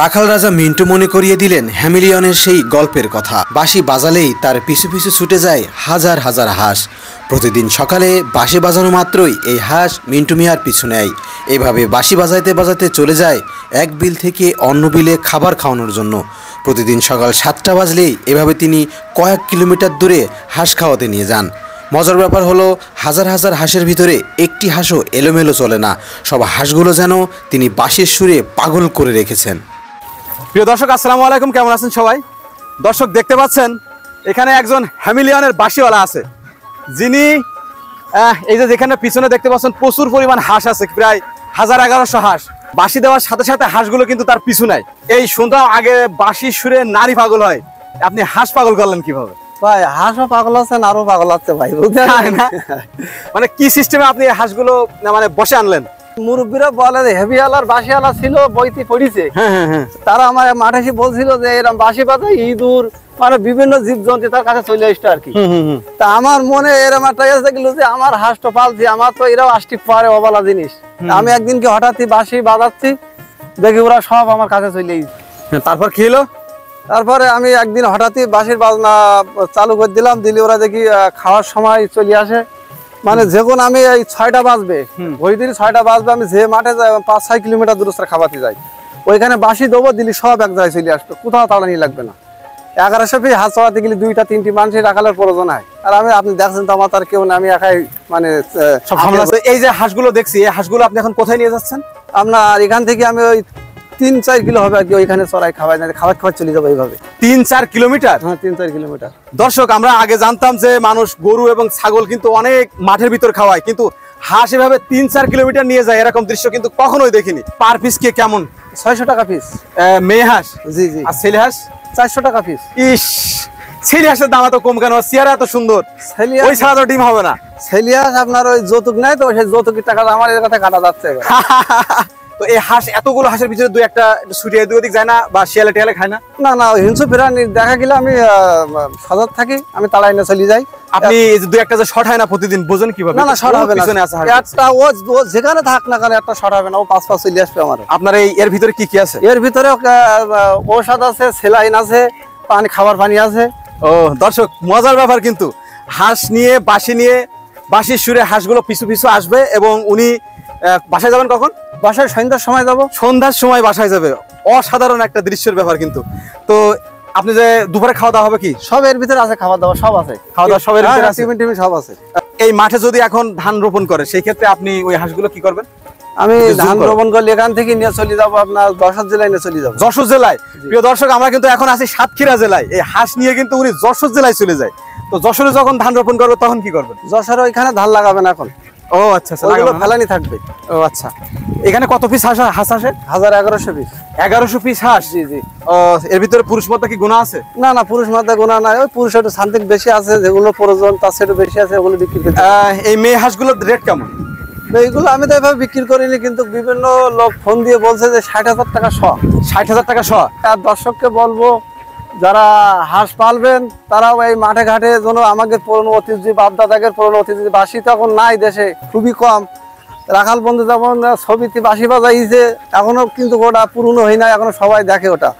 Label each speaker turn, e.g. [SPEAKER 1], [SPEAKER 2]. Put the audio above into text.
[SPEAKER 1] রাখাল রাজা মিন্টু মনে করিয়ে দিলেন হ্যামিলিয়নের সেই গল্পের কথা। বাঁশি বাজালেই তার পিছু পিছু ছুটে যায় হাজার হাজার হাঁস। প্রতিদিন সকালে বাঁশি বাজানো মাত্রই এই হাঁস মিন্টু মিয়ার পিছু নেয়। এভাবে বাঁশি বাজাইতে বাজাতে চলে যায় এক বিল থেকে অন্য বিলে খাবার খাওয়ানোর জন্য। প্রতিদিন সকাল সাতটা বাজলেই এভাবে তিনি কয়েক কিলোমিটার দূরে হাঁস খাওয়াতে নিয়ে যান। মজার ব্যাপার হলো, হাজার হাজার হাঁসের ভিতরে একটি হাঁসও এলোমেলো চলে না। সব হাঁসগুলো যেন তিনি বাঁশির সুরে পাগল করে রেখেছেন।
[SPEAKER 2] প্রিয় দর্শক আসসালামু আলাইকুম। কেমন আছেন সবাই? দর্শক দেখতে পাচ্ছেন এখানে একজন হ্যামিলিয়নের বাসিওয়ালা আছে। যিনি এই যে যেখানে পিছনে দেখতে পাচ্ছেন প্রচুর পরিমাণ হাঁস আছে প্রায় হাজার এগারোশো হাঁস। বাঁশি দেওয়ার সাথে সাথে হাঁসগুলো কিন্তু তার পিছু নাই এই শুনতাম আগে বাঁশির সুরে নারী পাগল হয়। আপনি হাঁস পাগল করলেন কীভাবে?
[SPEAKER 3] ভাই হাঁসও পাগল আছেন আরও পাগল আছে ভাই বুঝতে?
[SPEAKER 2] মানে কি সিস্টেমে আপনি হাঁসগুলো মানে বসে আনলেন?
[SPEAKER 3] মুরব্বীরা বলে যে হেভি আলার ছিল বইতে পড়িছে।
[SPEAKER 2] হ্যাঁ হ্যাঁ হ্যাঁ।
[SPEAKER 3] তারা আমার মাঠে এসে বলছিল যে এরকম বাসি পাতা ইঁদুর মানে বিভিন্ন জীবজন্তু তার কাছে চলে আসতো আর কি। তা আমার মনে এরকম একটা এসে গেল যে আমার হাঁসটা পালছি আমার তো এরাও আসতে পারে অবলা জিনিস। আমি একদিনকে হঠাৎই বাসি বাজাচ্ছি দেখি ওরা সব আমার কাছে চলে
[SPEAKER 2] হ্যাঁ, তারপর হলো?
[SPEAKER 3] তারপরে আমি একদিন হঠাৎই বাঁশির বাজনা চালু করে দিলাম দিলে ওরা দেখি খাওয়ার সময় চলে আসে। মানে যখন আমি এই ছয়টা বাজবে ওই দিন ছয়টা বাজবে আমি যে মাঠে যাই পাঁচ ছয় কিলোমিটার দূরস্থ খাবাতে যাই। ওইখানে বাঁশি দেবো দিলি সব এক জায়গায় চলে আসবে কোথাও তাড়ানি লাগবে না। এগারোশো ফি হাত চড়াতে গেলে দুইটা তিনটি মানুষের রাখালের প্রয়োজন হয়। আর আমি আপনি দেখছেন তো আমার তার কেউ না আমি একাই মানে
[SPEAKER 2] এই যে হাঁসগুলো দেখছি এই হাঁসগুলো আপনি এখন কোথায় নিয়ে যাচ্ছেন?
[SPEAKER 3] আপনার এখান থেকে আমি ওই তিন চার কিলো হবে আর কি ওইখানে চড়াই খাওয়াই না খাবার খাবার চলে যাব এইভাবে।
[SPEAKER 2] তিন চার কিলোমিটার?
[SPEAKER 3] হ্যাঁ তিন চার কিলোমিটার।
[SPEAKER 2] দর্শক আমরা আগে জানতাম যে মানুষ গরু এবং ছাগল কিন্তু অনেক মাঠের ভিতর খাওয়ায় কিন্তু হাঁস এভাবে তিন চার কিলোমিটার নিয়ে যায় এরকম দৃশ্য কিন্তু কখনোই দেখিনি। পার পিস কে কেমন?
[SPEAKER 3] ছয়শো টাকা পিস
[SPEAKER 2] মেয়ে হাঁস?
[SPEAKER 3] জি জি।
[SPEAKER 2] আর ছেলে হাঁস?
[SPEAKER 3] চারশো টাকা পিস
[SPEAKER 2] ইস ছেলে হাঁসের দাম এত কম কেন? চেয়ারা এত সুন্দর। ওই ছাড়া তো ডিম হবে না।
[SPEAKER 3] ছেলিয়াস আপনার ওই যৌতুক নেয় তো সেই যৌতুকের টাকা আমার এর কথা কাটা যাচ্ছে।
[SPEAKER 2] তো এই হাঁস এতগুলো হাঁসের ভিতরে দুই একটা ছুটিয়ে দুই দিক যায় না বা শিয়ালে টিয়ালে খায় না।
[SPEAKER 3] না না হিংসু প্রাণী দেখা গেলে আমি সজাগ থাকি আমি তাড়াই না চলে যাই।
[SPEAKER 2] আপনি দুই একটা যে শর্ট হয় না প্রতিদিন বোঝেন কীভাবে?
[SPEAKER 3] না না শর্ট হবে না। একটা ও ও যেখানে থাক না কেন একটা শর্ট হবে না। ও পাঁচ পাঁচ চলে আসবে আমার।
[SPEAKER 2] আপনার এই এর ভিতরে কি কি আছে?
[SPEAKER 3] এর ভিতরে ঔষধ আছে সেলাইন আছে পানি খাবার পানি আছে।
[SPEAKER 2] ও দর্শক মজার ব্যাপার কিন্তু হাঁস নিয়ে বাঁশি নিয়ে বাঁশির সুরে হাঁসগুলো পিছু পিছু আসবে এবং উনি বাসায় যাবেন কখন?
[SPEAKER 3] বাসায় সন্ধ্যার সময় যাব।
[SPEAKER 2] সন্ধ্যার সময় বাসায় যাবে। অসাধারণ একটা দৃশ্যের ব্যাপার কিন্তু। তো আপনি যে দুপুরে খাওয়া দাওয়া হবে কি?
[SPEAKER 3] সব এর ভিতরে আছে খাবার দাবার সব আছে।
[SPEAKER 2] খাওয়া দাওয়া সব এর ভিতরে
[SPEAKER 3] হ্যাঁ,
[SPEAKER 2] আছে?
[SPEAKER 3] টিফিন টিফিন সব আছে।
[SPEAKER 2] এই মাঠে যদি এখন ধান রোপণ করে সেই ক্ষেত্রে আপনি ওই হাঁসগুলো কি করবেন?
[SPEAKER 3] আমি ধান। রোপণ করলে এখান থেকে নিয়ে চলে যাব আপনার যশোর জেলায় নিয়ে চলে যাব।
[SPEAKER 2] যশোর জেলায়? প্রিয় দর্শক আমরা কিন্তু এখন আছি সাতক্ষীরা জেলায়। এই হাঁস নিয়ে কিন্তু উনি যশোর জেলায় চলে যায়। তো যশোরে যখন ধান রোপণ করবে তখন কি করবেন?
[SPEAKER 3] যশোর ওইখানে ধান লাগাবেন এখন।
[SPEAKER 2] ও আচ্ছা আচ্ছা?
[SPEAKER 3] ফেলানি থাকবে।
[SPEAKER 2] ও আচ্ছা। এখানে কত পিস হাঁস হাঁস আসে?
[SPEAKER 3] হাজার এগারোশো পিস
[SPEAKER 2] এগারোশো পিস হাঁস?
[SPEAKER 3] জি জি।
[SPEAKER 2] ও এর ভিতরে পুরুষ কি গুণা আছে?
[SPEAKER 3] না না পুরুষ মাত্রা নাই। ওই পুরুষ একটু বেশি আছে যেগুলো প্রয়োজন তার সেটা বেশি আছে ওগুলো বিক্রি করতে।
[SPEAKER 2] এই মেয়ে হাঁসগুলোর রেট কেমন?
[SPEAKER 3] এইগুলো আমি তো এভাবে বিক্রি করিনি কিন্তু বিভিন্ন লোক ফোন দিয়ে বলছে যে ষাট হাজার টাকা শ।
[SPEAKER 2] ষাট হাজার টাকা শ।
[SPEAKER 3] আর দর্শককে বলব যারা হাঁস পালবেন, তারাও এই মাঠে ঘাটে যেন আমাদের পুরনো ঐতিহ্য বাপদাদাদের পুরনো অতিথি বাসি তো এখন নাই দেশে, খুবই কম। রাখাল বন্ধু যেমন ছবিতে বাসি বাজাইছে এখনও কিন্তু ওটা পুরনো হয় না এখনও সবাই দেখে ওটা।